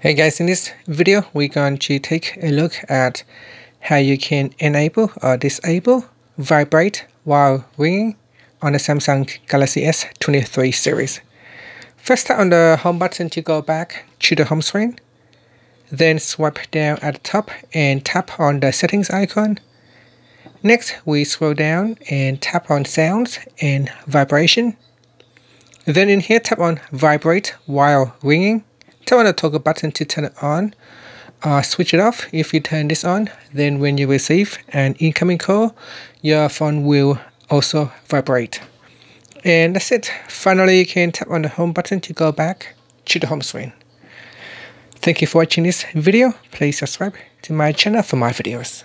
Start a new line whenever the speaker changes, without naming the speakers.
Hey guys, in this video, we're going to take a look at how you can enable or disable vibrate while ringing on the Samsung Galaxy S23 series. First tap on the home button to go back to the home screen. Then swipe down at the top and tap on the settings icon. Next, we scroll down and tap on sounds and vibration. Then in here, tap on vibrate while ringing On the toggle button to turn it on. Uh, switch it off. If you turn this on, then when you receive an incoming call, your phone will also vibrate. And that's it. Finally, you can tap on the home button to go back to the home screen. Thank you for watching this video. Please subscribe to my channel for more videos.